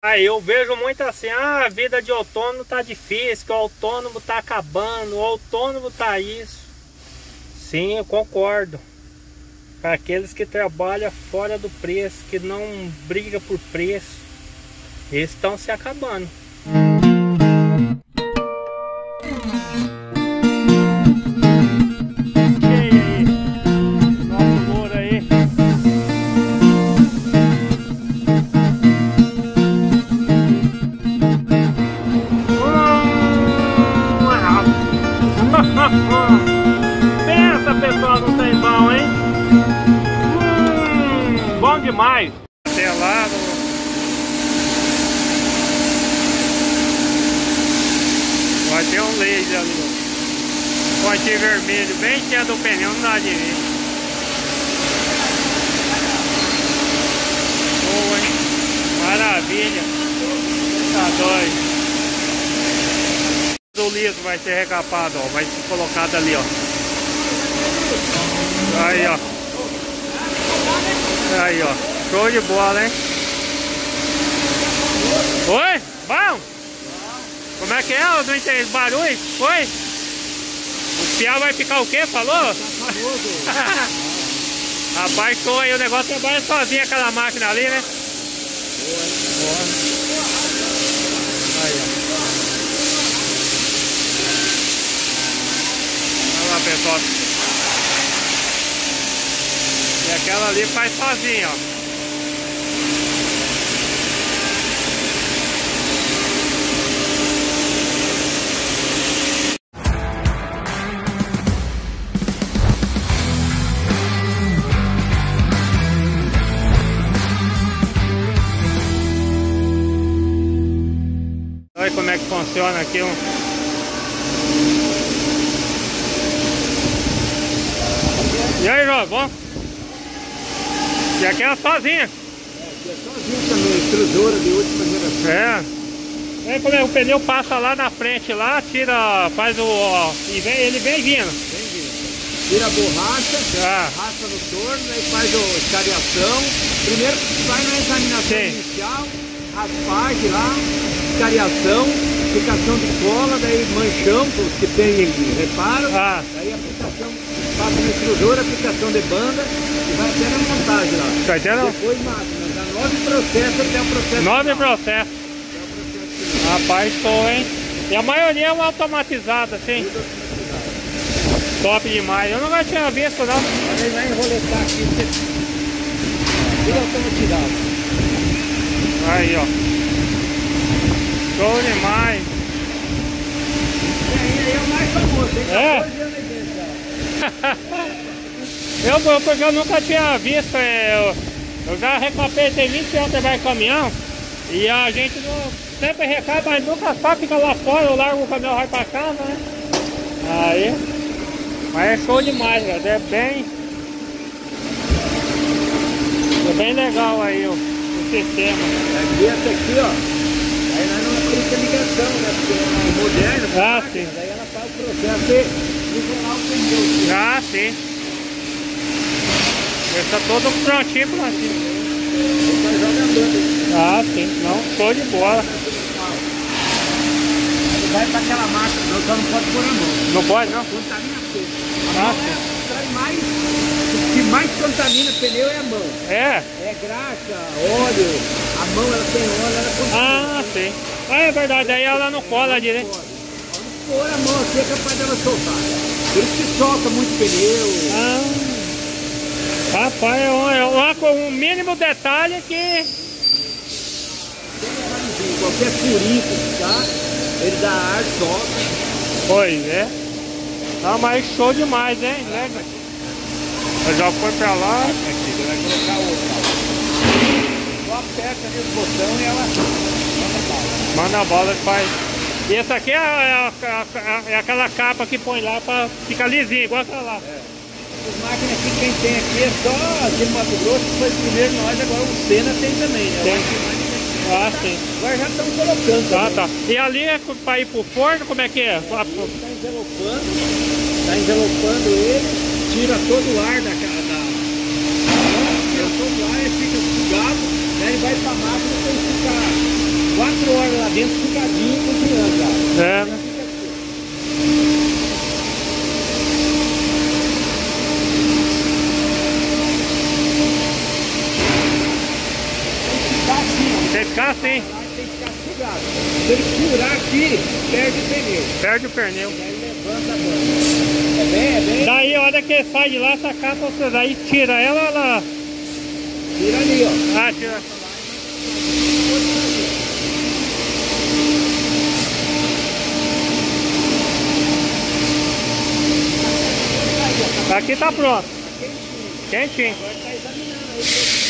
Aí eu vejo muito assim, ah, a vida de autônomo tá difícil, que o autônomo tá acabando, o autônomo tá isso. Sim, eu concordo. Para aqueles que trabalham fora do preço, que não briga por preço, eles estão se acabando. Demais. Até lá no... Vai ter um laser ali, ó. Pontinho vermelho, bem cheio do pneu, não dá ver. Boa, hein? Maravilha. Tá doido o liso vai ser recapado, ó, vai ser colocado ali, ó. Aí, ó. Aí, ó. Show de bola, hein? Oi? Bom? Como é que é? Eu não entendi barulho? Oi? O piau vai ficar o quê? Falou? Rapaz, tô aí, o negócio trabalha sozinho aquela máquina ali, né? Aí, ó. pessoal. E aquela ali faz sozinha, ó. Olha como é que funciona aqui um E aí, João, bom? E aqui é sozinha. É, aqui é sozinha também, extrusora de última geração. É. Aí como é, o pneu passa lá na frente lá, tira, faz o. Ó, e vem, ele vem vindo. Vem vindo. Tira a borracha, ah. raça no torno, aí faz a escariação. Primeiro vai na examinação Sim. inicial, raspagem lá, escariação, aplicação de cola, daí manchão, que tem reparo, ah. daí aplicação passa no extrusor, aplicação de banda e vai até na montagem lá. Até não? Depois máquina, dá nove processos até o processo Nove processos. Rapaz, estou, hein? E a maioria é uma automatizada, assim. Top demais. Eu nunca tinha visto, não. Ele vai enroletar aqui. Tudo automatizado. Aí, ó. Show demais. E aí, aí é o mais famoso. Tem é? Eu, porque eu nunca tinha visto, é, eu, eu já recapei, tem 20 anos que vai caminhão e a gente não, sempre recaba, mas nunca sabe, fica lá fora, eu largo o caminhão vai pra casa, né? Aí, mas é show demais, cara, é bem, é bem legal aí o, o sistema. Aqui, essa aqui, ó, aí nós não aplica ligação, né? Porque é moderno, ah, sim. daí ela faz o processo ah, sim. Está todo prontinho para assim. Ah, sim. Não, show de bola. Ele vai para aquela máquina, não, só não pode pôr a mão. Não pode, não? Contamina tudo. Ah, sim. mais, o que mais contamina pneu é a mão. É? É graxa, óleo. A mão ela tem óleo, ela contamina. Ah, sim. Ah, é verdade, aí ela não cola direito pôr a mão aqui é capaz dela soltar. Por isso que solta muito pneu. Ah, rapaz, é um, é um, um mínimo detalhe que... Qualquer furinho que tá, ele dá ar, solta. Pois é. Tá, mas show demais, hein? Né? Eu já foi pra lá. Aqui, você vai colocar outra. Só aperta ali o botão e ela manda a bola. Manda a bola e faz. E essa aqui é, a, a, a, é aquela capa que põe lá para ficar lisinho, igual aquela lá. É. As máquinas aqui, quem tem aqui é só aqui no Mato Grosso, foi primeiro nós, agora o Senna tem também, né? Tem. Ah, sim. Agora já estão colocando Ah, tá. E ali é para ir pro forno, como é que é? Está envelopando, está envelopando ele, tira todo o ar da... da tira todo o ar, ele fica sugado, daí ele vai para a máquina para ele ficar lá dentro sugadinho. É, né? Tem que ficar assim. Tem que ficar sugado. Se ele furar aqui, perde o pneu. Perde o pneu. E aí levanta a banda. É bem, é bem. Daí, a hora que sai de lá, essa capa, você daí tira ela, ela... Tira ali, ó. Ah, tira. Aqui tá pronto. Quentinho. Agora tá examinando aí.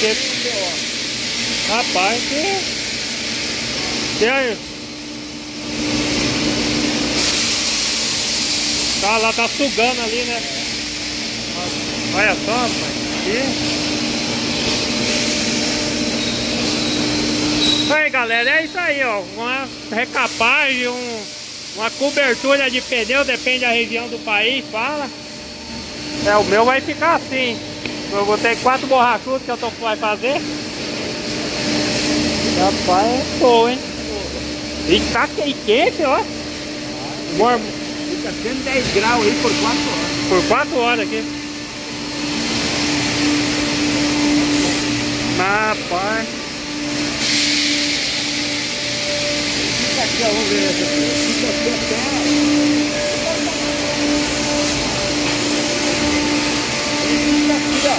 Que- Rapaz, que... que aí? Tá lá, tá sugando ali, né? Olha só, rapaz. Aqui. Aí, galera, é isso aí, ó. Uma recapagem, um, uma cobertura de pneu, depende da região do país, fala. É, o meu vai ficar assim. Eu botei quatro borrachudos que eu tô vai fazer. Rapaz, é boa, hein? E tá que- quente, ó. Mormo. Fica 110 graus aí por 4 horas. Por quatro horas aqui. Rapaz. Fica aqui, ó, vamos ver essa aqui. Fica aqui até... Fica aqui, ó.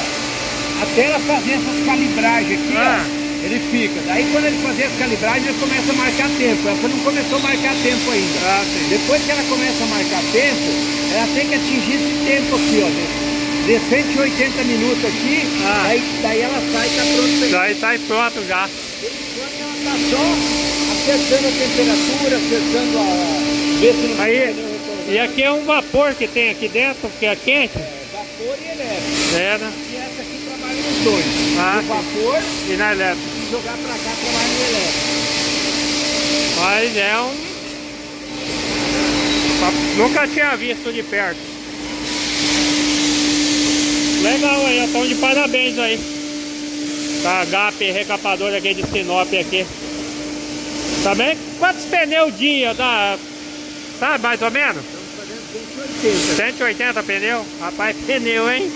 Até ela fazer essas calibragens aqui, Ah. ó. Ele fica. Daí quando ele fazer as calibragens, ele começa a marcar tempo. Ela não começou a marcar tempo ainda. Ah. Depois que ela começa a marcar tempo, ela tem que atingir esse tempo aqui, ó. De, de 180 minutos aqui, Ah. daí, daí ela sai e tá pronto pra Já está pronto já. enquanto ela tá só acertando a temperatura, acertando a. ver se não Aí, e aqui é um vapor que tem aqui dentro, que é quente. É, vapor e elétrico. É, né? E essa aqui trabalha nos dois. Ah, o sim. vapor E na elétrica. e jogar pra cá trabalha no elétrico. Mas é um... Nunca tinha visto de perto. Legal aí, estão de parabéns aí. Tá GAP recapador aqui de Sinop aqui. Também, quantos pneus dia dá? Sabe mais ou menos? Estamos fazendo 180. 180 pneu? Rapaz, pneu, hein?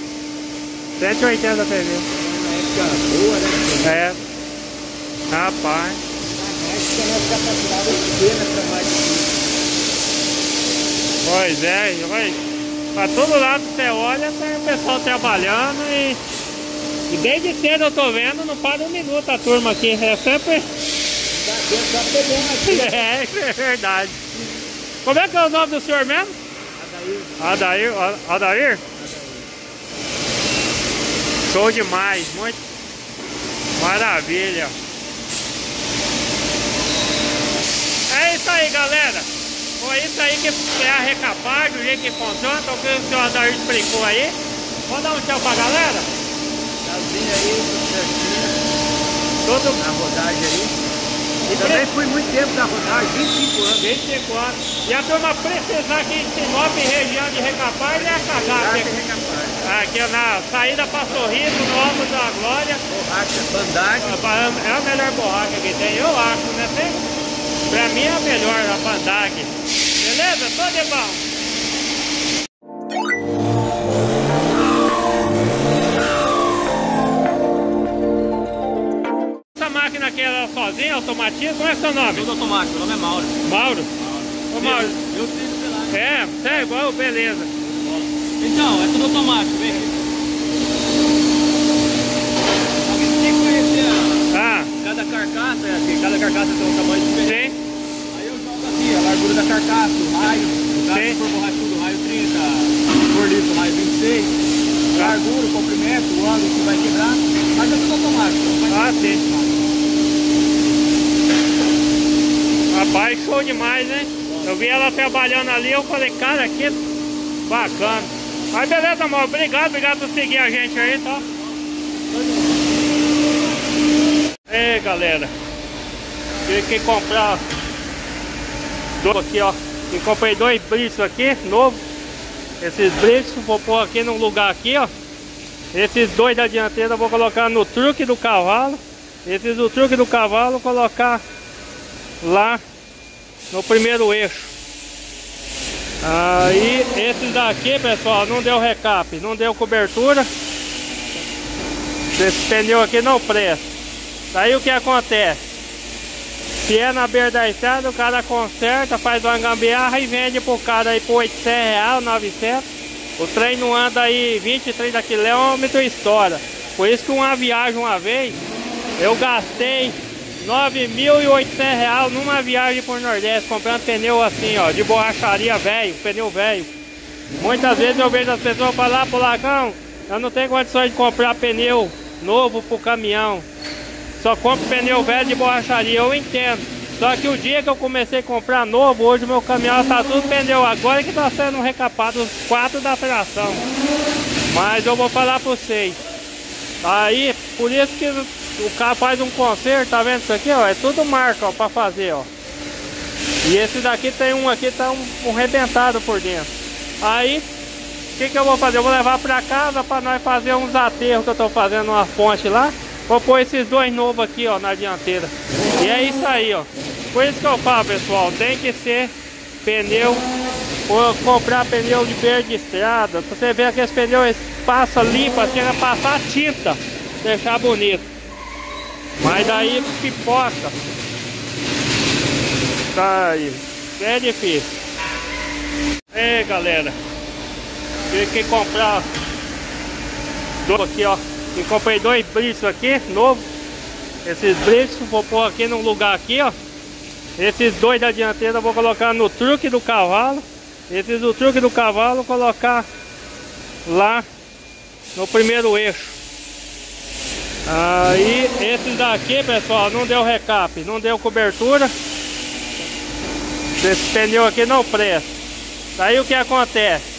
180 pneu. Na época boa, né? É. Rapaz. Pois é, vai. Pra todo lado você olha, tem o pessoal trabalhando e. E desde cedo eu tô vendo, não para um minuto a turma aqui. É sempre. É, é verdade. Como é que é o nome do senhor mesmo? Adair, Adair. Adair? Show demais, muito maravilha. É isso aí, galera. Foi isso aí que é a recapagem, o jeito que funciona, então o que o senhor Adair explicou aí. Vamos dar um tchau pra galera? Tchauzinho aí, tudo certinho. Todo Na rodagem aí. E Também fui muito tempo na rodagem, 25 anos. 25 anos. E a turma precisar aqui em Sinop, região de recapagem, é a cagar. Aqui na saída para Sorriso, no Alto da Glória. Borracha, bandagem. É a melhor borracha que tem, eu acho, né? Tem, pra mim é a melhor, a Bandag. Beleza? Tô de bom. Essa máquina aqui ela sozinha, automatiza, qual é seu nome? Tudo automático, meu nome é Mauro. Mauro? Ô Mauro, Eu fiz lá. é, você é igual, beleza. Então, é tudo automático, vem aqui. Alguém tem que conhecer a, Ah, cada carcaça, é assim, cada carcaça tem um tamanho diferente. sim, Aí eu jogo aqui a largura da carcaça, o raio, o caso se for borrachudo, o raio 30, se for liso, o raio 26, largura, o comprimento, o ângulo que vai quebrar, mas é tudo automático. ah, sim. Rapaz, show demais, hein? Eu vi ela trabalhando ali, eu falei, cara, que bacana. Mas beleza, amor, obrigado, obrigado por seguir a gente aí, tá? Ei, galera. Tive que comprar dois aqui, ó. Comprei dois brilhos aqui, novo. Esses brilhos, vou pôr aqui num lugar aqui, ó. Esses dois da dianteira eu vou colocar no truque do cavalo. Esses do truque do cavalo, colocar lá no primeiro eixo. Aí esse daqui, pessoal, não deu recap, não deu cobertura. Esse pneu aqui não presta. Daí o que acontece? Se é na beira da estrada, o cara conserta, faz uma gambiarra e vende pro cara aí por 800 reais, 900. O trem não anda aí 20, 30 quilômetros e estoura. Por isso que uma viagem uma vez, eu gastei 9.800 reais numa viagem por Nordeste, comprando pneu assim, ó, de borracharia velho, pneu velho. Muitas vezes eu vejo as pessoas falar pro Lacão, eu não tenho condições de comprar pneu novo pro caminhão. Só compro pneu velho de borracharia, eu entendo. Só que o dia que eu comecei a comprar novo, hoje o meu caminhão tá tudo pneu. Agora que tá sendo recapado os quatro da tração. Mas eu vou falar pra vocês. Aí, por isso que o cara faz um conserto, tá vendo isso aqui, ó? É tudo marca, ó, pra fazer, ó. E esse daqui tem um aqui, tá um, um rebentado por dentro. Aí, o que que eu vou fazer? Eu vou levar pra casa pra nós fazer uns aterros que eu tô fazendo uma ponte lá. Vou pôr esses dois novos aqui, ó, na dianteira. E é isso aí, ó. Por isso que eu falo, pessoal, tem que ser pneu, ou comprar pneu de verde estrada. Você vê aqueles pneus, passa limpa, chega a passar tinta, deixar bonito. Mas daí pipoca. Tá aí. É difícil. É galera. Tive que comprar dois aqui, ó. E comprei dois brilhos aqui, novo. Esses brilhos vou pôr aqui num lugar aqui, ó. Esses dois da dianteira vou colocar no truque do cavalo. Esses do truque do cavalo colocar lá no primeiro eixo. Aí esses daqui, pessoal, não deu recap, não deu cobertura. Esse pneu aqui não presta. Daí o que acontece?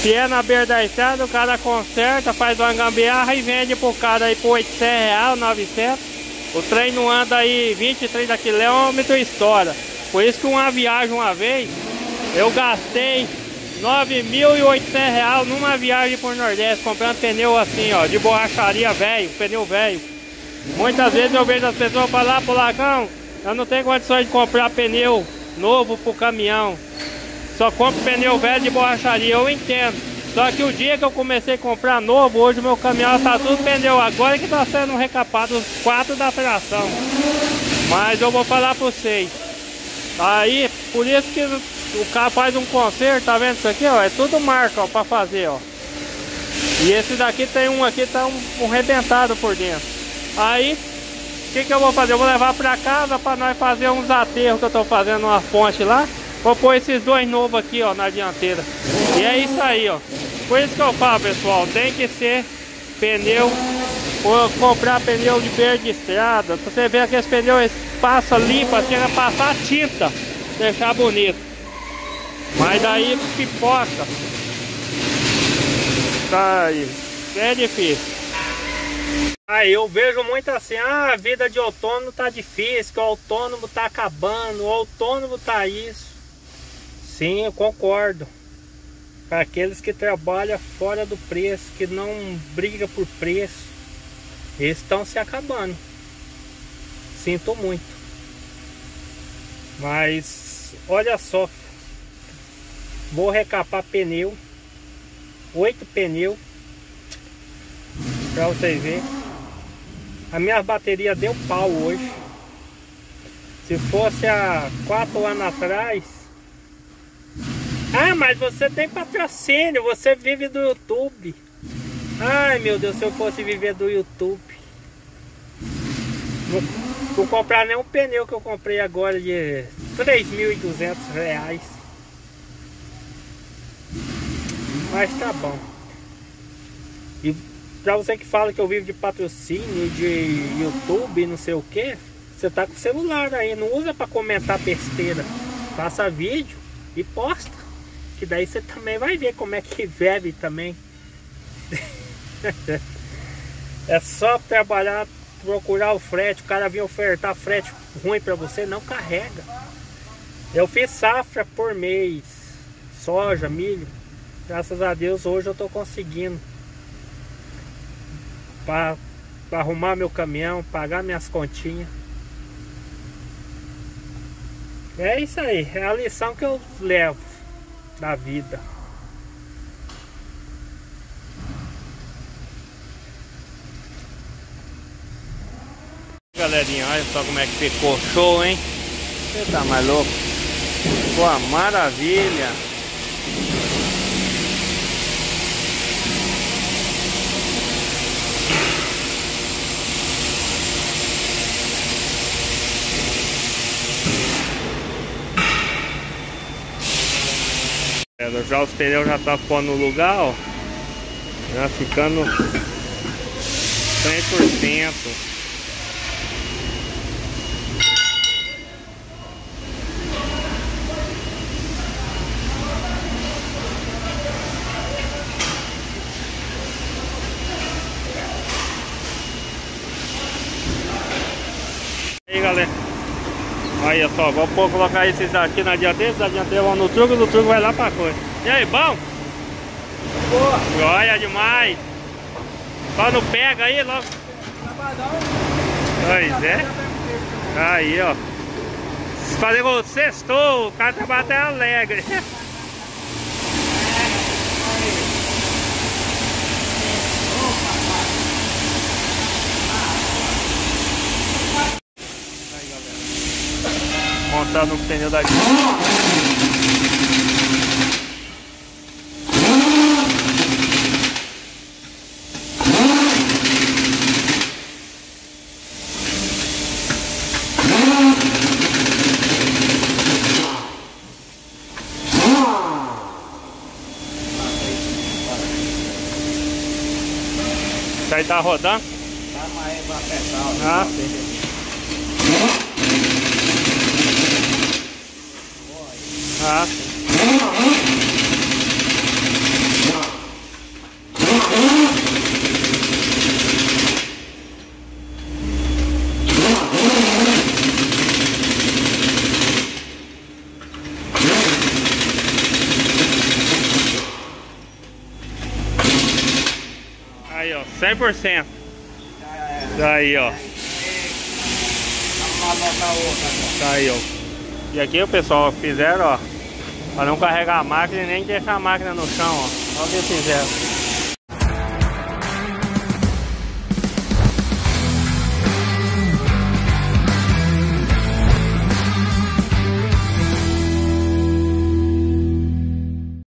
Se é na beira da estrada, o cara conserta, faz uma gambiarra e vende pro cara aí por 800 reais, 900. O trem não anda aí 20, 30 quilômetros e estoura. Por isso que uma viagem uma vez, eu gastei 9.800 reais numa viagem por Nordeste, comprando pneu assim, ó, de borracharia velho, pneu velho. Muitas vezes eu vejo as pessoas falar pro Lacão, eu não tenho condições de comprar pneu novo pro caminhão. Só compro pneu velho de borracharia, eu entendo. Só que o dia que eu comecei a comprar novo, hoje meu caminhão tá tudo pneu. Agora que tá sendo recapado os quatro da tração. Mas eu vou falar pra vocês. Aí, por isso que o cara faz um conserto, tá vendo isso aqui, ó? É tudo marca, ó, pra fazer, ó. E esse daqui tem um aqui, tá um, um rebentado por dentro. Aí, o que que eu vou fazer? Eu vou levar pra casa pra nós fazer uns aterros que eu tô fazendo uma fonte lá. Vou pôr esses dois novos aqui, ó, na dianteira. E é isso aí, ó. Por isso que eu falo, pessoal, tem que ser pneu, ou comprar pneu de verde estrada. Você vê aqueles pneus, passa limpa, chega a passar tinta, deixar bonito. Mas daí pipoca. Tá aí. É difícil. Aí eu vejo muito assim, ah, a vida de autônomo tá difícil, que o autônomo tá acabando, o autônomo tá isso. Sim, eu concordo. Para aqueles que trabalham fora do preço, que não briga por preço, eles estão se acabando. Sinto muito. Mas olha só, Vou recapar pneu. Oito pneus. Pra vocês verem. A minha bateria deu pau hoje. Se fosse há quatro anos atrás. Ah, mas você tem patrocínio, você vive do YouTube. Ai meu Deus, se eu fosse viver do YouTube. Não vou comprar nenhum pneu que eu comprei agora de 3.200 reais. Mas tá bom. E pra você que fala que eu vivo de patrocínio, de YouTube, não sei o que, você tá com o celular aí, não usa para comentar besteira. Faça vídeo e posta. Que daí você também vai ver como é que vive também. é só trabalhar, procurar o frete, o cara vir ofertar frete ruim para você, não carrega. Eu fiz safra por mês, soja, milho. Graças a Deus hoje eu tô conseguindo para arrumar meu caminhão, pagar minhas continhas. É isso aí, é a lição que eu levo da vida. Galerinha, olha só como é que ficou show, hein? Você tá mais louco? Ficou uma maravilha. É, já os pneus já tá pondo no lugar, ó. Já ficando 100%. Aí galera Aí só, vou colocar esses aqui na dianteira, da dianteira vão no truco, do truco vai lá pra coisa. E aí, bom? Boa! Joia demais! Só não pega aí logo. Pois é. Aí, ó. Fazer o sextou, o cara trabalha até alegre. montando o pneu da Isso aí tá rodando? Tá, mas vai apertar. Ah, Aí, ó, cem por cento. Aí, ó. Tá aí, ó. E aqui o pessoal fizeram, ó, para não carregar a máquina e nem deixar a máquina no chão, ó. Olha o que fizeram.